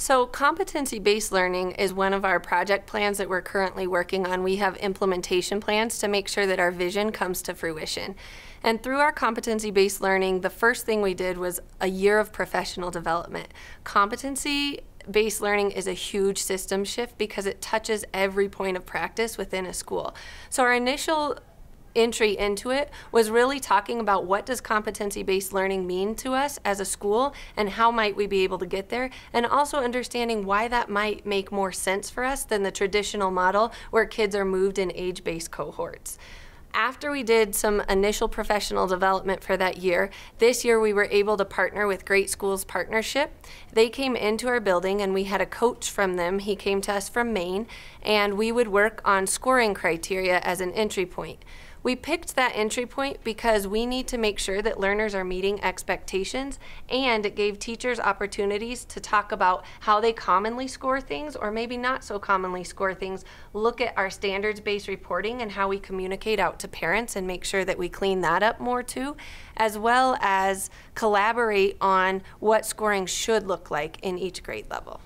So, competency based learning is one of our project plans that we're currently working on. We have implementation plans to make sure that our vision comes to fruition. And through our competency based learning, the first thing we did was a year of professional development. Competency based learning is a huge system shift because it touches every point of practice within a school. So, our initial entry into it was really talking about what does competency-based learning mean to us as a school and how might we be able to get there and also understanding why that might make more sense for us than the traditional model where kids are moved in age-based cohorts after we did some initial professional development for that year, this year we were able to partner with Great Schools Partnership. They came into our building and we had a coach from them. He came to us from Maine, and we would work on scoring criteria as an entry point. We picked that entry point because we need to make sure that learners are meeting expectations and it gave teachers opportunities to talk about how they commonly score things or maybe not so commonly score things. Look at our standards based reporting and how we communicate out to parents and make sure that we clean that up more too, as well as collaborate on what scoring should look like in each grade level.